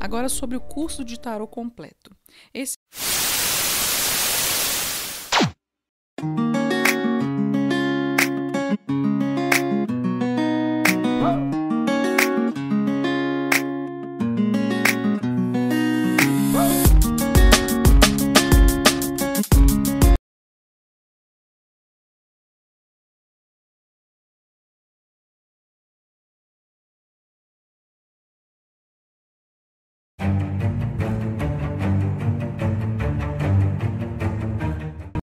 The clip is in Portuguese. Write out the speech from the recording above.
Agora sobre o curso de tarot completo. Esse